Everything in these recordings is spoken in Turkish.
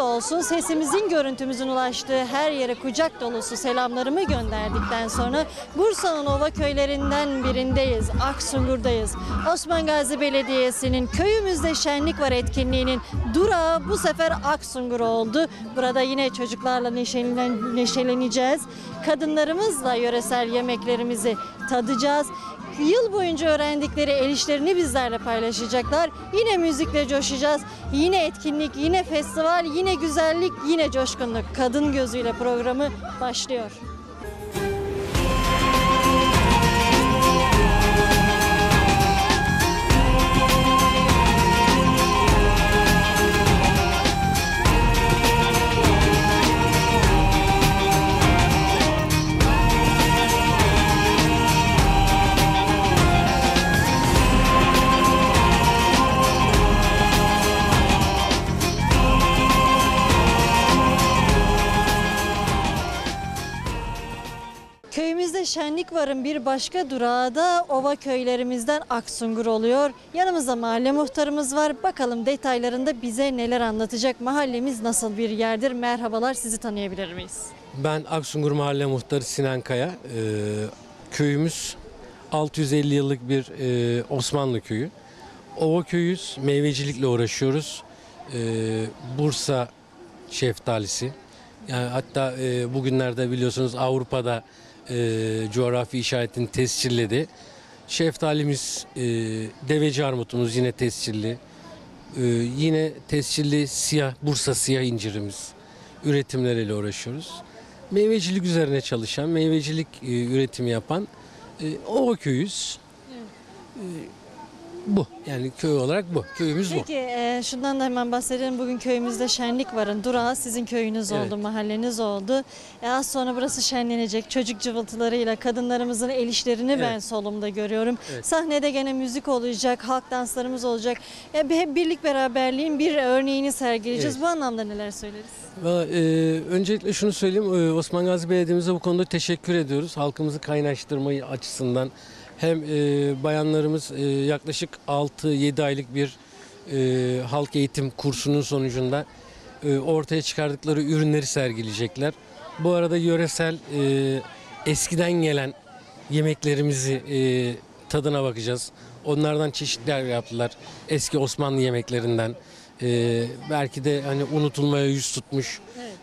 olsun. Sesimizin görüntümüzün ulaştığı her yere kucak dolusu selamlarımı gönderdikten sonra Bursa'nın ova köylerinden birindeyiz. Aksungur'dayız. Osman Gazi Belediyesi'nin köyümüzde şenlik var etkinliğinin durağı bu sefer Aksungur oldu. Burada yine çocuklarla neşelen, neşeleneceğiz. Kadınlarımızla yöresel yemeklerimizi tadacağız. Yıl boyunca öğrendikleri el işlerini bizlerle paylaşacaklar. Yine müzikle coşacağız. Yine etkinlik, yine festival, yine güzellik, yine coşkunluk. Kadın gözüyle programı başlıyor. Şenlik varın bir başka durağı da ova köylerimizden Aksungur oluyor. Yanımızda mahalle muhtarımız var. Bakalım detaylarında bize neler anlatacak. Mahallemiz nasıl bir yerdir? Merhabalar sizi tanıyabilir miyiz? Ben Aksungur Mahalle Muhtarı Sinan Kaya. Ee, köyümüz 650 yıllık bir e, Osmanlı köyü. Ova köyüz, meyvecilikle uğraşıyoruz. Ee, Bursa şeftalisi. Yani hatta e, bugünlerde biliyorsunuz Avrupa'da e, coğrafi işaretini tescilledi. Şeftalimiz, e, deveci armutumuz yine tescilli. Ee, yine tescilli siyah, Bursa siyah incirimiz üretimleriyle uğraşıyoruz. Meyvecilik üzerine çalışan, meyvecilik e, üretimi yapan e, o köyüz. E, bu. Yani köy olarak bu. Köyümüz bu. Peki e, şundan da hemen bahsedelim. Bugün köyümüzde şenlik varın. Durağı sizin köyünüz Evet. oldu, mahalleniz oldu. E, az sonra burası şenlenecek. Çocuk cıvıltılarıyla kadınlarımızın el işlerini ben solumda görüyorum. Evet. Sahnede gene müzik olacak, halk danslarımız olacak. Bir- hep birlik beraberliğin bir örneğini sergileyeceğiz. Evet. Bu anlamda neler söyleriz? Valla, e, öncelikle şunu söyleyeyim. e, Osman Gazi Belediye'mize bu konuda teşekkür ediyoruz. Halkımızı kaynaştırmayı açısından. Hem e, bayanlarımız e, yaklaşık 6-7 aylık bir e, halk eğitim kursunun sonucunda e, ortaya çıkardıkları ürünleri sergileyecekler. Bu arada yöresel e, eskiden gelen yemeklerimizi e, tadına bakacağız. Onlardan çeşitler yaptılar. Eski Osmanlı yemeklerinden. E, belki de hani unutulmaya yüz tutmuş.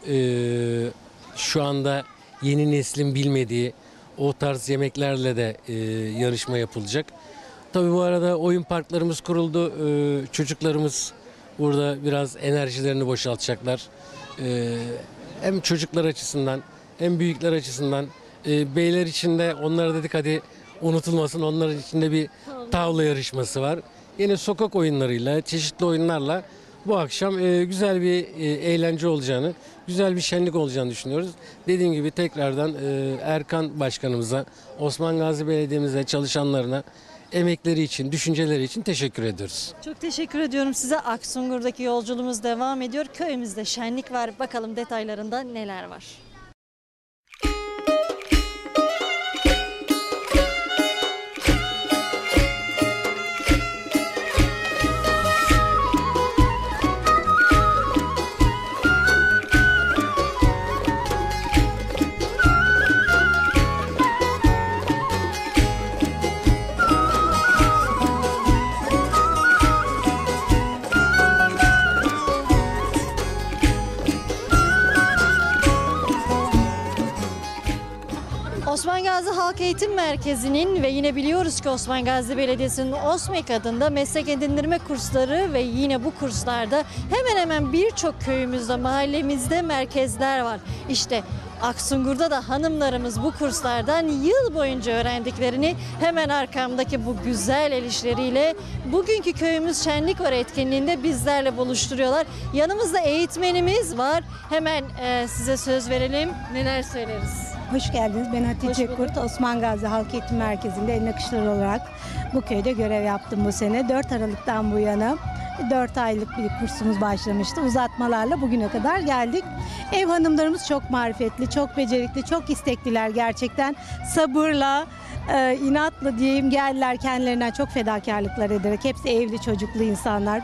e, şu anda yeni neslin bilmediği o tarz yemeklerle de e, yarışma yapılacak. Tabii bu arada oyun parklarımız kuruldu. E, çocuklarımız burada biraz enerjilerini boşaltacaklar. E, hem çocuklar açısından hem büyükler açısından e, beyler için de onlara dedik hadi unutulmasın. Onların içinde bir tavla yarışması var. Yine sokak oyunlarıyla, çeşitli oyunlarla bu akşam e, güzel bir e, eğlence olacağını, güzel bir şenlik olacağını düşünüyoruz. Dediğim gibi tekrardan e, Erkan Başkanımıza, Osman Gazi Belediye'mize, çalışanlarına emekleri için, düşünceleri için teşekkür ediyoruz. Çok teşekkür ediyorum size. Aksungur'daki yolculuğumuz devam ediyor. Köyümüzde şenlik var. Bakalım detaylarında neler var. Eğitim Merkezi'nin ve yine biliyoruz ki Osman Gazi Belediyesi'nin OSMEK adında meslek edindirme kursları ve yine bu kurslarda hemen hemen birçok köyümüzde, mahallemizde merkezler var. İşte Aksungur'da da hanımlarımız bu kurslardan yıl boyunca öğrendiklerini hemen arkamdaki bu güzel el işleriyle bugünkü köyümüz Şenlik Var etkinliğinde bizlerle buluşturuyorlar. Yanımızda eğitmenimiz var. Hemen e, size söz verelim. Neler söyleriz? Hoş geldiniz. Ben Hatice. Kurt. Osman Gazi Halk Eğitim Merkezi'nde el nakışları olarak bu köyde görev yaptım bu sene. 4 Aralık'tan bu yana 4 aylık bir kursumuz başlamıştı. Uzatmalarla bugüne kadar geldik. Ev hanımlarımız çok marifetli, çok becerikli, çok istekliler gerçekten. Sabırla, e, inatla diyeyim geldiler kendilerinden çok fedakarlıklar ederek. Hepsi evli çocuklu insanlar.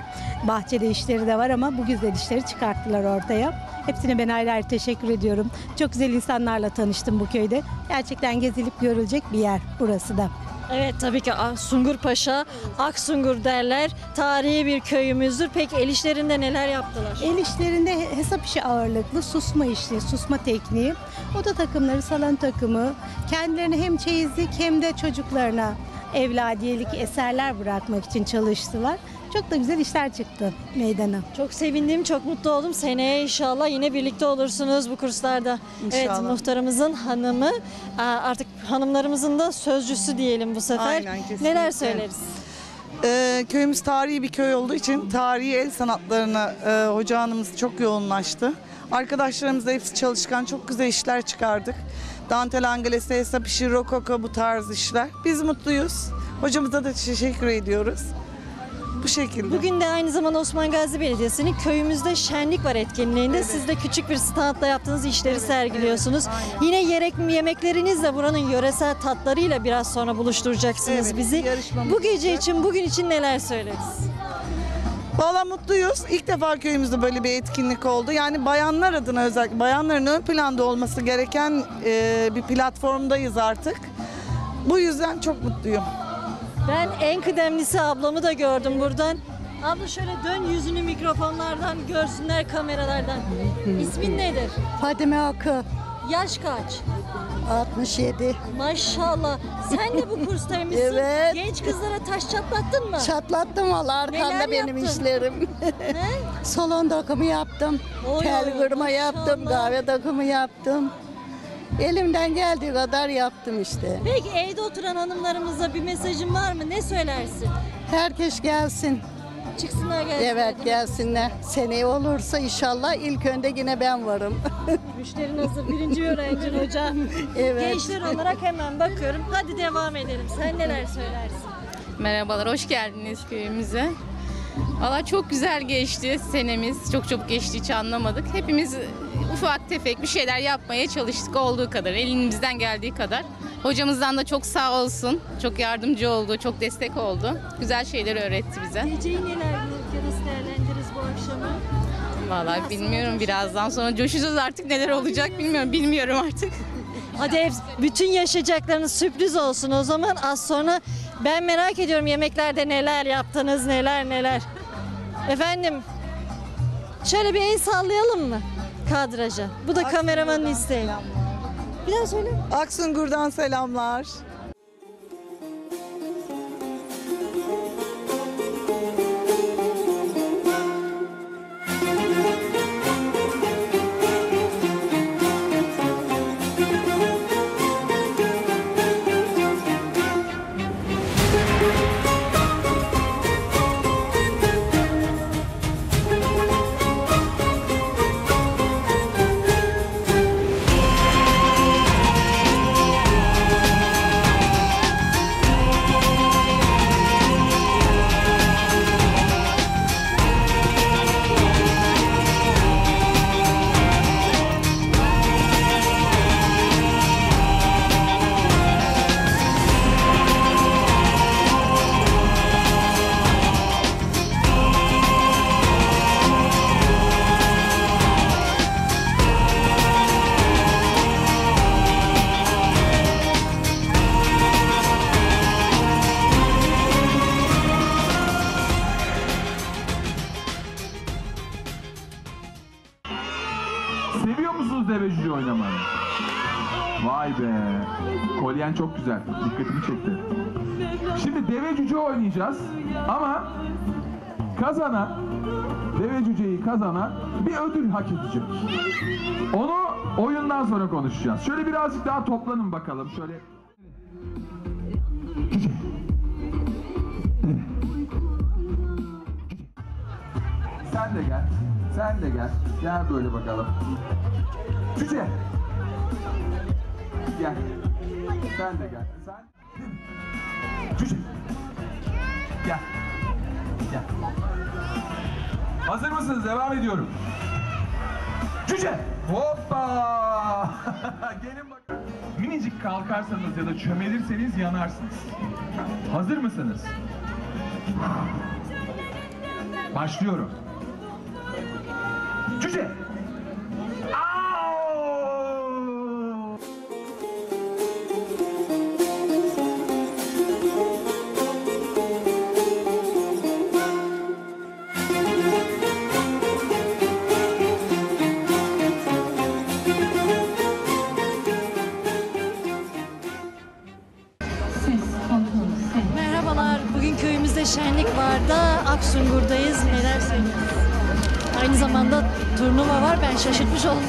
Bahçede işleri de var ama bu güzel işleri çıkarttılar ortaya. Hepsine ben ayrı ayrı teşekkür ediyorum. Çok güzel insanlarla tanıştım bu köyde. Gerçekten gezilip görülecek bir yer burası da. Evet tabii ki Sungur Paşa, Aksungur derler. Tarihi bir köyümüzdür. Peki el işlerinde neler yaptılar? El işlerinde he- hesap işi ağırlıklı susma işi, susma tekniği. Oda takımları, salon takımı. Kendilerine hem çeyizlik hem de çocuklarına evladiyelik eserler bırakmak için çalıştılar. Çok da güzel işler çıktı meydana. Çok sevindim, çok mutlu oldum. Seneye inşallah yine birlikte olursunuz bu kurslarda. Evet, İnşallah. muhtarımızın hanımı, artık hanımlarımızın da sözcüsü diyelim bu sefer. Aynen, kesinlikle. Neler söyleriz? Ee, köyümüz tarihi bir köy olduğu için tarihi el sanatlarına e, hoca hanımız çok yoğunlaştı. Arkadaşlarımız da hepsi çalışkan, çok güzel işler çıkardık. Dantel angelesi, hesap işi, rokoko bu tarz işler. Biz mutluyuz. Hocamıza da teşekkür ediyoruz. Bu şekilde. Bugün de aynı zamanda Osman Gazi Belediyesi'nin köyümüzde şenlik var etkinliğinde. Siz de küçük bir standla yaptığınız işleri sergiliyorsunuz. Yine yerek yemeklerinizle buranın yöresel tatlarıyla biraz sonra buluşturacaksınız Evet, bizi. Bu gece olacak. için, bugün için neler söyleriz? Valla mutluyuz. İlk defa köyümüzde böyle bir etkinlik oldu. Yani bayanlar adına özellikle bayanların ön planda olması gereken e, bir platformdayız artık. Bu yüzden çok mutluyum. Ben en kıdemlisi ablamı da gördüm buradan. Abla şöyle dön yüzünü mikrofonlardan görsünler kameralardan. İsmin nedir? Fadime Akı Yaş kaç? 67. Maşallah. Sen de bu kurstaymışsın. Evet. Genç kızlara taş çatlattın mı? Çatlattım valla arkanda Neler benim yaptın? işlerim. He? Salon takımı yaptım. Oy, Tel oy, kırma yaptım. maşallah. Kahve takımı yaptım. Elimden geldiği kadar yaptım işte. Peki evde oturan hanımlarımıza bir mesajın var mı? Ne söylersin? Herkes gelsin. Çıksınlar gelsinler. Evet gelsinler. Seneye olursa inşallah ilk önde yine ben varım. Müşterin hazır. Birinci öğrencin hocam. Evet. Gençler olarak hemen bakıyorum. Hadi devam edelim. Sen neler söylersin? Merhabalar, hoş geldiniz köyümüze. Valla çok güzel geçti senemiz. Çok çabuk geçti hiç anlamadık. Hepimiz ufak tefek bir şeyler yapmaya çalıştık olduğu kadar, elimizden geldiği kadar. Hocamızdan da çok sağ olsun. Çok yardımcı oldu, çok destek oldu. Güzel şeyler öğretti bize. Geceyi neler ya nasıl değerlendiririz bu akşamı? Valla bilmiyorum birazdan sonra coşacağız artık neler olacak bilmiyorum. Bilmiyorum artık. Hadi hep bütün yaşayacaklarınız sürpriz olsun o zaman. Az sonra ben merak ediyorum yemeklerde neler yaptınız, neler neler. Efendim, şöyle bir el sallayalım mı kadraja? Bu da kameramanın isteği. Bir daha söyle. Aksungur'dan selamlar. Ama kazana deve cüceyi kazana bir ödül hak edecek. Onu Oyundan sonra konuşacağız. Şöyle birazcık daha toplanın bakalım. Şöyle Sen de gel. Sen de gel. Gel böyle bakalım. Cüce. Gel. Sen de gel. Sen. Cüce. Gel. Gel. Hazır mısınız? Devam ediyorum. Cüce. Hoppa. Gelin bak. Minicik kalkarsanız ya da çömelirseniz yanarsınız. Hazır mısınız? Başlıyorum. Cüce. Köyümüzde şenlik var da Aksungur'dayız. Neler söylüyorsunuz? Aynı zamanda turnuva var. Ben şaşırtmış oldum.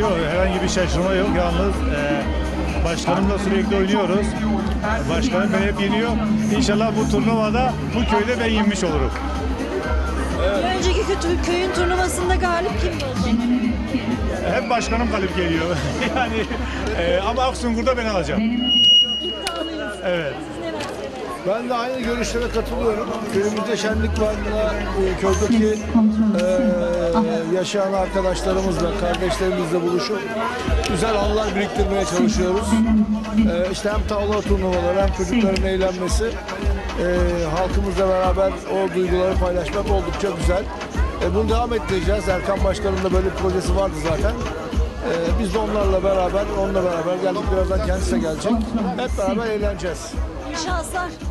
Yok herhangi bir şaşırma yok. Yalnız e, başkanımla sürekli oynuyoruz. Başkanım beni hep yeniyor. İnşallah bu turnuvada bu köyde ben yenmiş olurum. Bir önceki köyün turnuvasında galip kim oldu? Hep başkanım galip geliyor. yani e, ama Aksungur'da ben alacağım. Evet. Ben de aynı görüşlere katılıyorum. Köyümüzde şenlik var. E, köydeki e, yaşayan arkadaşlarımızla, kardeşlerimizle buluşup güzel anılar biriktirmeye çalışıyoruz. E, işte hem tavla turnuvaları hem çocukların eğlenmesi, e, halkımızla beraber o duyguları paylaşmak oldukça güzel. E, bunu devam ettireceğiz. Erkan Başkan'ın da böyle bir projesi vardı zaten. E, biz de onlarla beraber, onunla beraber geldik. Birazdan kendisi de gelecek. Hep beraber eğleneceğiz. İyi şanslar.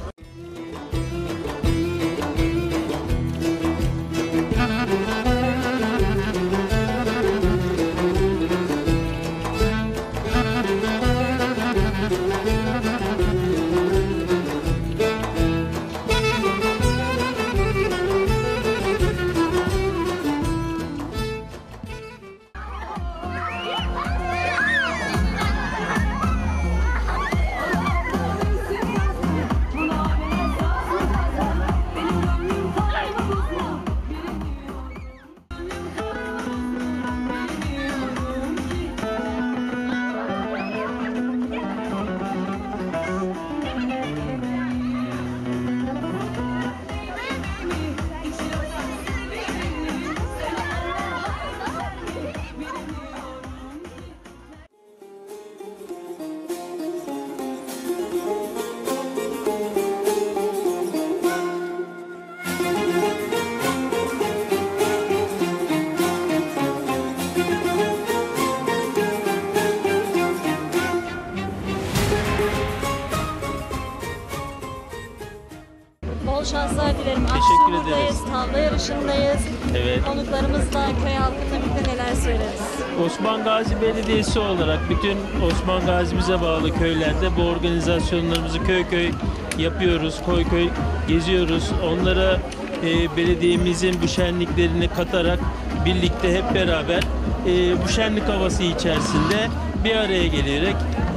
Şanslar dilerim. Teşekkür Aksungur'dayız, tavla yarışındayız. Evet. Konuklarımızla köy halkıyla birlikte neler söyleriz? Osman Gazi Belediyesi olarak bütün Osman Gazi'mize bağlı köylerde bu organizasyonlarımızı köy köy yapıyoruz. Koy köy geziyoruz. Onlara e, belediyemizin bu şenliklerini katarak birlikte hep beraber e, bu şenlik havası içerisinde bir araya gelerek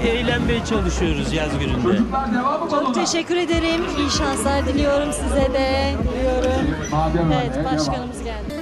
eğlenmeye çalışıyoruz yaz gününde. Çocuklar Çok teşekkür ederim. İyi şanslar diliyorum size de. Öyle, Evet, başkanımız geldi.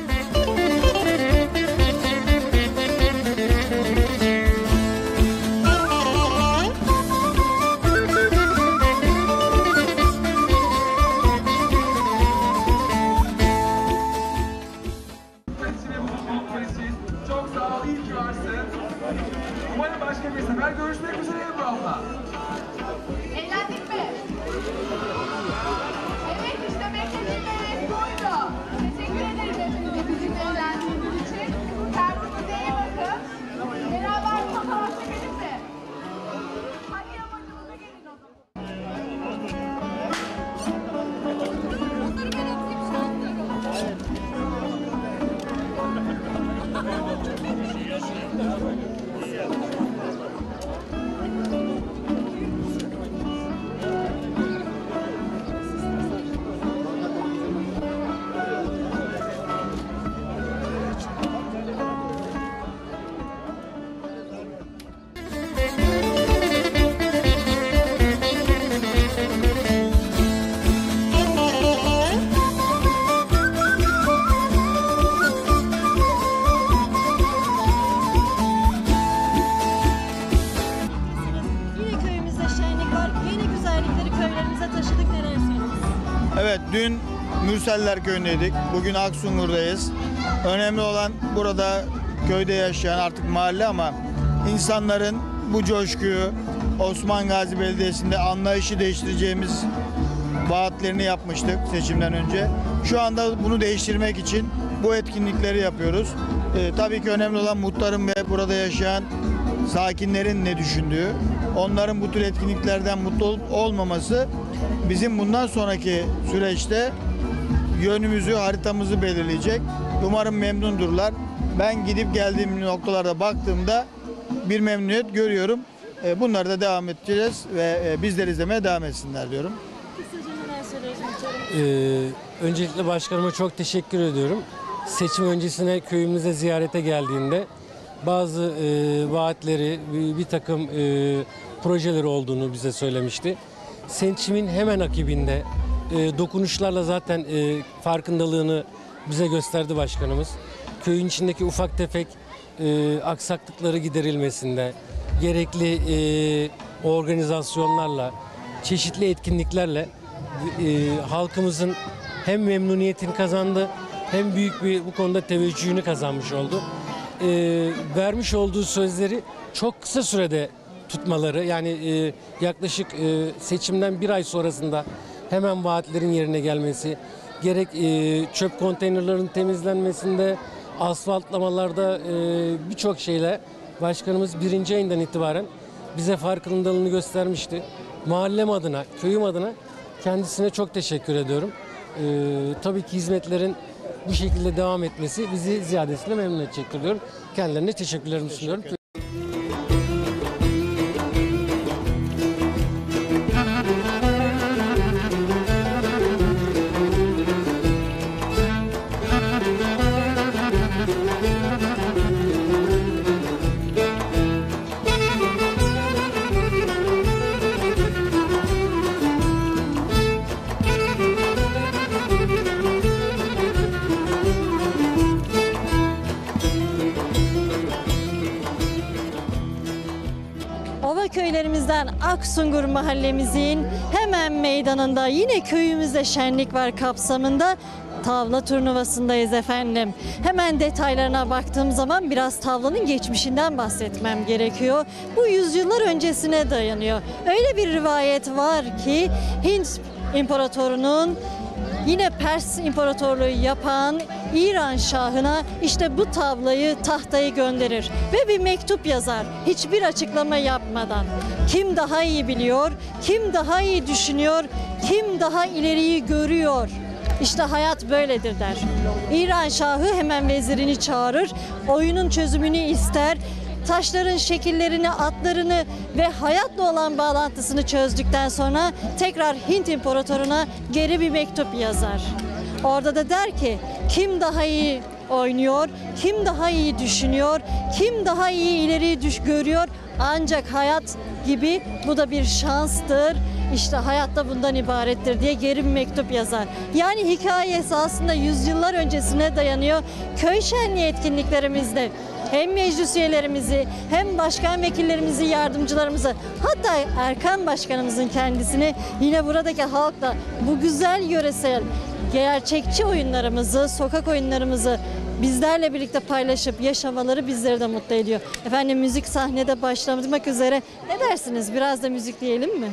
Mürseller Köyü'ndeydik. Bugün Aksungur'dayız. Önemli olan burada köyde yaşayan artık mahalle ama insanların bu coşkuyu Osman Gazi Belediyesi'nde anlayışı değiştireceğimiz vaatlerini yapmıştık seçimden önce. Şu anda bunu değiştirmek için bu etkinlikleri yapıyoruz. Ee, tabii ki önemli olan muhtarın ve burada yaşayan sakinlerin ne düşündüğü. Onların bu tür etkinliklerden mutlu olup olmaması bizim bundan sonraki süreçte yönümüzü, haritamızı belirleyecek. Umarım memnundurlar. Ben gidip geldiğim noktalarda baktığımda bir memnuniyet görüyorum. Ee, Bunları da devam edeceğiz ve e, bizleri izlemeye devam etsinler diyorum. Ee, öncelikle başkanıma çok teşekkür ediyorum. Seçim öncesine köyümüze ziyarete geldiğinde bazı e, vaatleri, bir, bir takım e, projeleri olduğunu bize söylemişti. Seçimin hemen akibinde e, dokunuşlarla zaten e, farkındalığını bize gösterdi başkanımız. Köyün içindeki ufak tefek e, aksaklıkları giderilmesinde, gerekli e, organizasyonlarla, çeşitli etkinliklerle e, halkımızın hem memnuniyetini kazandı hem büyük bir bu konuda teveccühünü kazanmış oldu. E, vermiş olduğu sözleri çok kısa sürede tutmaları yani e, yaklaşık e, seçimden bir ay sonrasında hemen vaatlerin yerine gelmesi gerek e, çöp konteynerlarının temizlenmesinde asfaltlamalarda e, birçok şeyle başkanımız birinci ayından itibaren bize farkındalığını göstermişti. Mahallem adına, köyüm adına kendisine çok teşekkür ediyorum. Ee, tabii ki hizmetlerin bu şekilde devam etmesi bizi ziyadesiyle memnun edecektir diyorum. Kendilerine teşekkürlerimi sunuyorum. Ova köylerimizden Aksungur mahallemizin hemen meydanında yine köyümüzde şenlik var kapsamında tavla turnuvasındayız efendim. Hemen detaylarına baktığım zaman biraz tavlanın geçmişinden bahsetmem gerekiyor. Bu yüzyıllar öncesine dayanıyor. Öyle bir rivayet var ki Hint İmparatorunun Yine Pers İmparatorluğu yapan İran Şahı'na işte bu tavlayı, tahtayı gönderir ve bir mektup yazar hiçbir açıklama yapmadan. Kim daha iyi biliyor, kim daha iyi düşünüyor, kim daha ileriyi görüyor. İşte hayat böyledir der. İran Şahı hemen vezirini çağırır, oyunun çözümünü ister, taşların şekillerini, atlarını ve hayatla olan bağlantısını çözdükten sonra tekrar Hint İmparatoruna geri bir mektup yazar. Orada da der ki kim daha iyi oynuyor, kim daha iyi düşünüyor, kim daha iyi ileriyi düş görüyor ancak hayat gibi bu da bir şanstır. İşte hayatta bundan ibarettir diye geri bir mektup yazar. Yani hikayesi aslında yüzyıllar öncesine dayanıyor. Köy şenliği etkinliklerimizde hem meclis üyelerimizi hem başkan vekillerimizi, yardımcılarımızı hatta Erkan Başkanımızın kendisini yine buradaki halkla bu güzel yöresel gerçekçi oyunlarımızı, sokak oyunlarımızı bizlerle birlikte paylaşıp yaşamaları bizleri de mutlu ediyor. Efendim müzik sahnede başlamak üzere. Ne dersiniz? Biraz da müzik diyelim mi?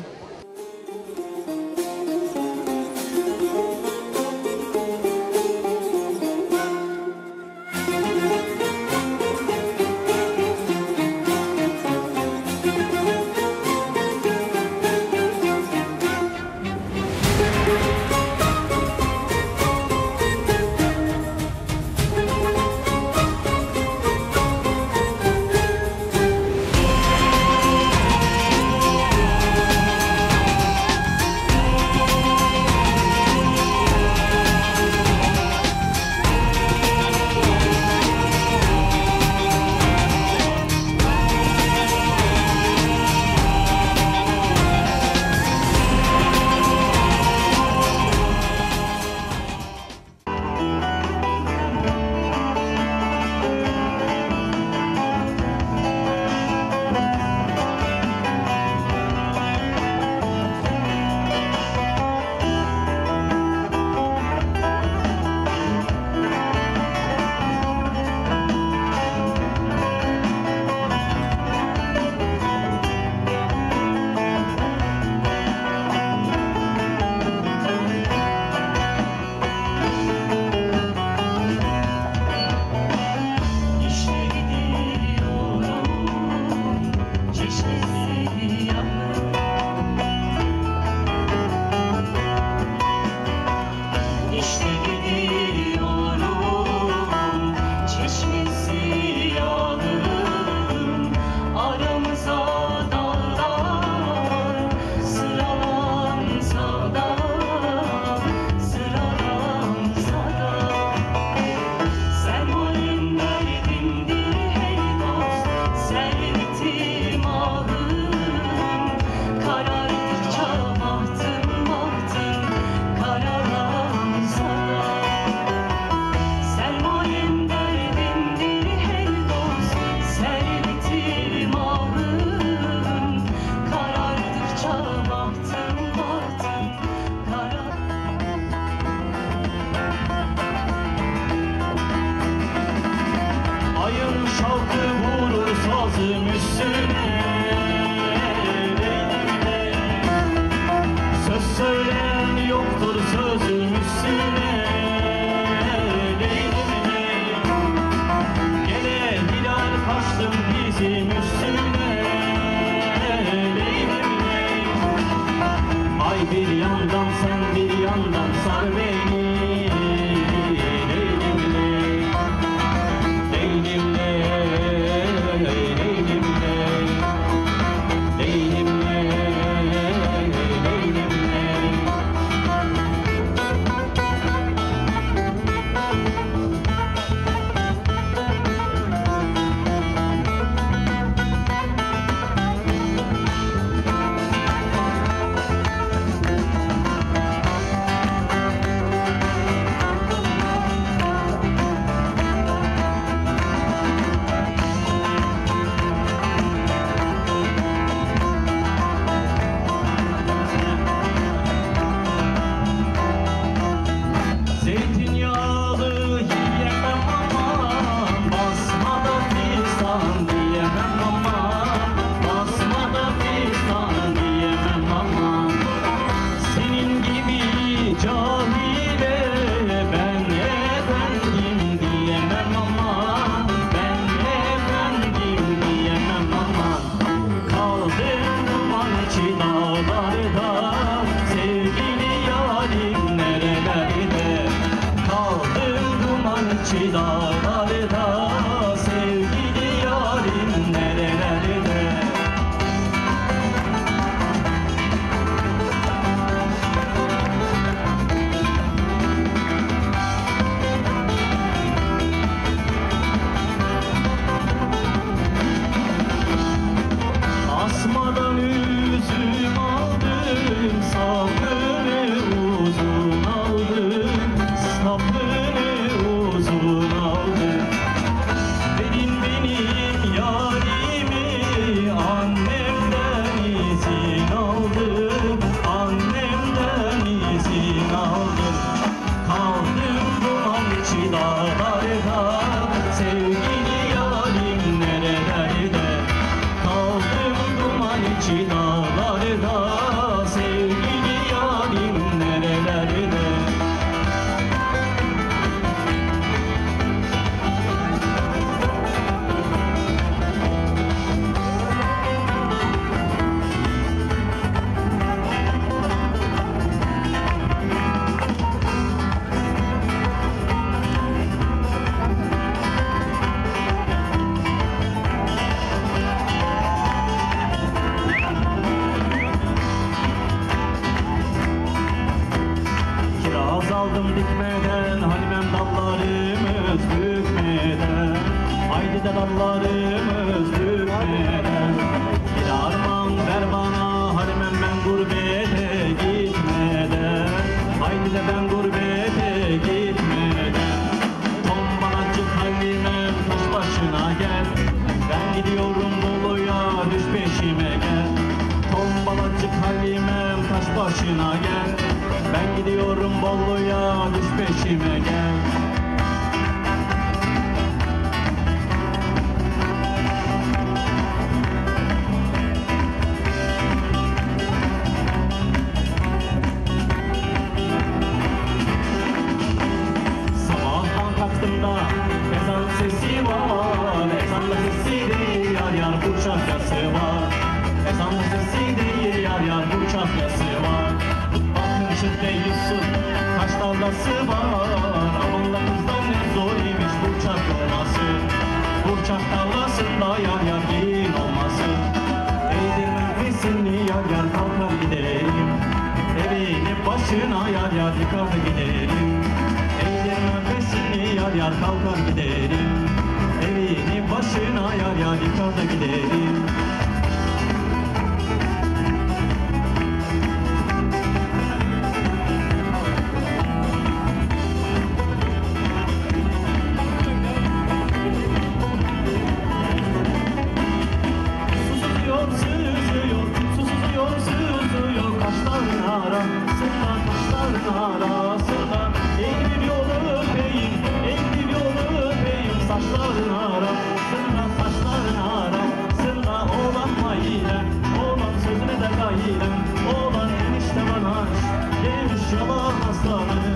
Amen. 지나가 Ezanda, ezan sesi var Ezanda sesi değil yar yar bu şarkısı var. Ezanda sesi değil yar yar bu şarkısı var. Bakın işte kaç tarlası var. Amanla kızdan ne zor imiş bu çarkılası Bu çark tarlasında yar yar yar kalkar giderim. Evinin başına yar yar yıkar da giderim gailem Oğlan enişte bana gelmiş yalan aslanım yalan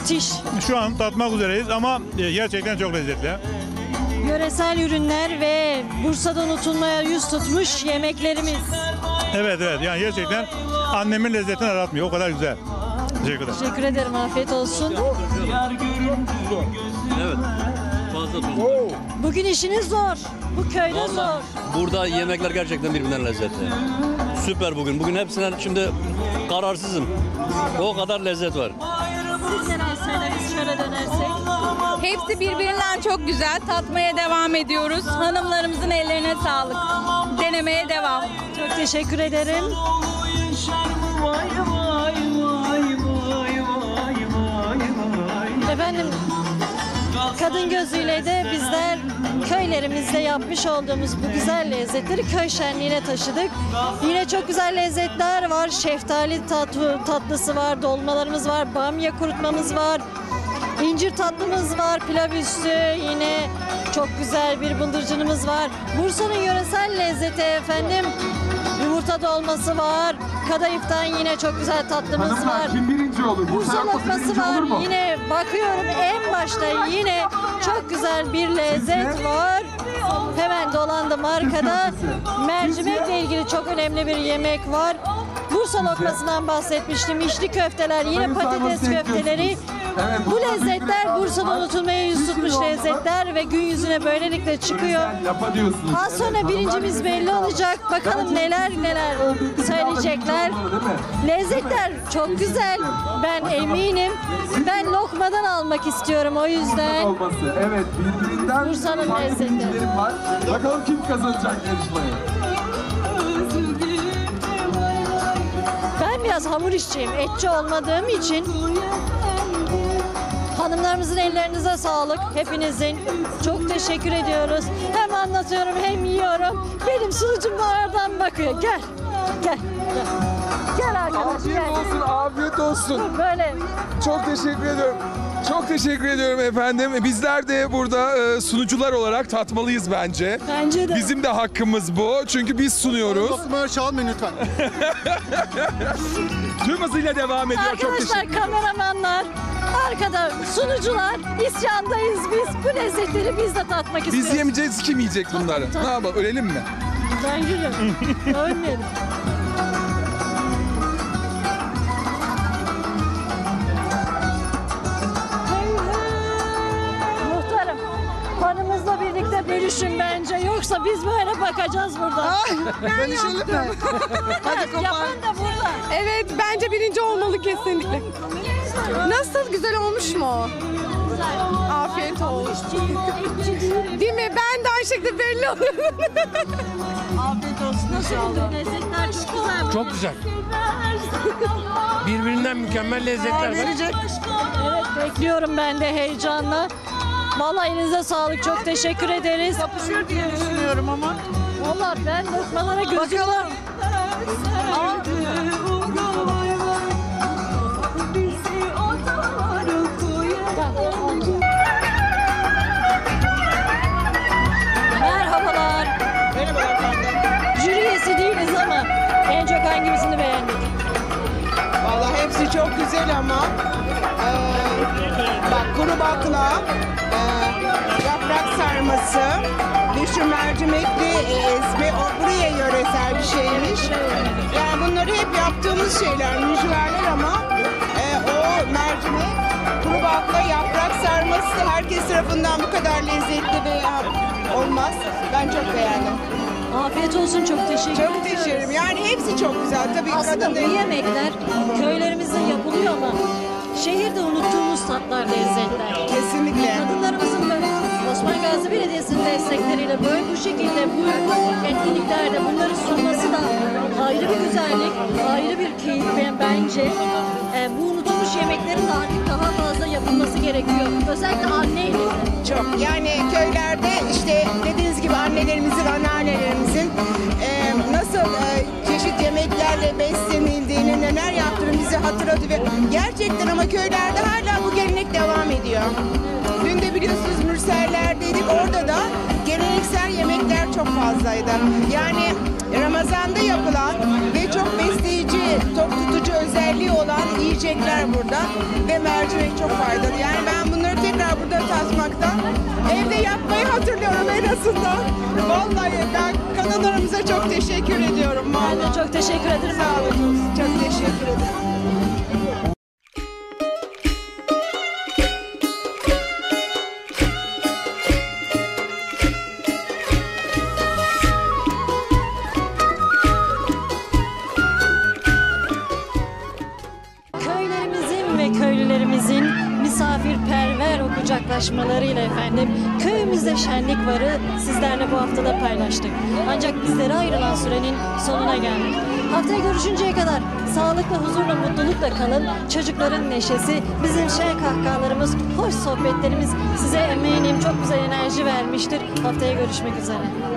müthiş. Şu an tatmak üzereyiz ama e, gerçekten çok lezzetli. Yöresel ürünler ve Bursa'da unutulmaya yüz tutmuş yemeklerimiz. Evet evet yani gerçekten annemin lezzetini aratmıyor. O kadar güzel. Teşekkür ederim. Teşekkür ederim afiyet olsun. Evet. Fazla tuzlu. Bugün işiniz zor. Bu köyde zor. Burada yemekler gerçekten birbirinden lezzetli. Süper bugün. Bugün hepsinden şimdi kararsızım. O kadar lezzet var. Söyleriz şöyle dönersek? Hepsi birbirinden çok güzel. Tatmaya devam ediyoruz. Hanımlarımızın ellerine sağlık. Denemeye devam. Çok teşekkür ederim. Efendim kadın gözüyle de bizler köylerimizde yapmış olduğumuz bu güzel lezzetleri köy şenliğine taşıdık. Yine çok güzel lezzetler var. Şeftali tatlı, tatlısı var, dolmalarımız var, bamya kurutmamız var. İncir tatlımız var, pilav üstü, yine çok güzel bir bıldırcınımız var. Bursa'nın yöresel lezzeti efendim. Yumurta dolması var. Kadayıftan yine çok güzel tatlımız Hanımlar var. kim birinci olur? Bursa lokması birinci var. olur mu? Yine bakıyorum en başta yine çok güzel bir lezzet var. Hemen dolandım arkada. Mercimekle ilgili çok önemli bir yemek var. Bursa lokmasından bahsetmiştim. İçli köfteler, yine patates köfteleri. Evet, Bu lezzetler Bursa'da unutulmaya yüz tutmuş lezzetler ve gün yüzüne böylelikle çıkıyor. Az sonra birincimiz belli olacak. Bakalım neler neler söyleyecekler. Lezzetler çok güzel. Ben eminim. Ben lokmadan almak istiyorum o yüzden. olması. Evet, birbirinden Bursa'nın var. Bakalım kim kazanacak yarışmayı. Ben biraz hamur işçiyim. Etçi olmadığım için Hanımlarımızın ellerinize sağlık. Hepinizin. Çok teşekkür ediyoruz. Hem anlatıyorum hem yiyorum. Benim sunucum da bakıyor. Gel. Gel. Gel, gel arkadaş Afiyet gel. olsun, afiyet olsun. Böyle Çok teşekkür ediyorum. Çok teşekkür ediyorum efendim. Bizler de burada e, sunucular olarak tatmalıyız bence. Bence de. Bizim de hakkımız bu. Çünkü biz sunuyoruz. Lokma çalmayın lütfen. Tüm hızıyla devam ediyor. Çok Arkadaşlar teşekkür kameramanlar arkada sunucular isyandayız biz. Bu lezzetleri biz de tatmak istiyoruz. Biz yemeyeceğiz, kim yiyecek bunları? Ne yapalım, ölelim mi? Ben yürüyorum. Ölmeyelim. Bölüşün bence. Yoksa biz böyle bakacağız burada. Bölüşelim mi? Hadi yapan da burada. Evet bence birinci olmalı kesinlikle. Nasıl güzel olmuş mu? Afiyet olsun. Değil mi? Ben de aynı şekilde belli oluyorum. Afiyet olsun. Nasıl lezzetler çok güzel. Çok güzel. Birbirinden mükemmel lezzetler var. Evet bekliyorum ben de heyecanla. Vallahi elinize sağlık. Çok teşekkür ederiz. Kapışıyor diye düşünüyorum ama. Vallahi ben lokmalara gözüm var. Ama Merhabalar. Merhaba efendim. Jüri üyesi değiliz ama en çok hangisini beğendik? Vallahi hepsi çok güzel ama bak kuru bakla, eee, yaprak sarması, düşü mercimekli e, ezme o buraya yöresel bir şeymiş. Yani bunları hep yaptığımız şeyler, mücverler ama eee, o mercimek, kuru bakla, yaprak sarması herkes tarafından bu kadar lezzetli ve e, olmaz. Ben çok beğendim. Afiyet olsun çok teşekkür Çok teşekkür ederim. Yani hepsi çok güzel. Tabii Aslında kadın bu yemekler köylerimizde yapılıyor ama şehirde unuttuğumuz tatlar, lezzetler. Kesinlikle. Kadınlarımızın böyle Osman Gazi Belediyesi'nin destekleriyle böyle bu şekilde bu etkinliklerde bunları sunması da ayrı bir güzellik, ayrı bir keyif ben- bence. Ee, bu unutulmuş yemeklerin de artık daha fazla yapılması gerekiyor. Özellikle anne. Çok. Yani köylerde işte dediğiniz gibi annelerimizin, anneannelerimizin e, nasıl e, çeşit yemeklerle beslenildiğini, neler yaptığını bize hatırladı ve gerçekten ama köylerde hala bu gelenek devam ediyor. De biliyorsunuz Mürseller'deydik. Orada da geleneksel yemekler çok fazlaydı. Yani Ramazan'da yapılan ve çok besleyici, tok tutucu özelliği olan yiyecekler burada ve mercimek çok faydalı. Yani ben bunları tekrar burada tatmaktan evde yapmayı hatırlıyorum en azından. Vallahi ben kadınlarımıza çok teşekkür ediyorum. Ben de çok teşekkür ederim. Sağ olun. Çok teşekkür ederim. O kucaklaşmalarıyla efendim köyümüzde şenlik varı sizlerle bu haftada paylaştık. Ancak bizlere ayrılan sürenin sonuna geldik. Haftaya görüşünceye kadar sağlıkla, huzurla, mutlulukla kalın. Çocukların neşesi, bizim şen kahkahalarımız, hoş sohbetlerimiz size eminim çok güzel enerji vermiştir. Haftaya görüşmek üzere.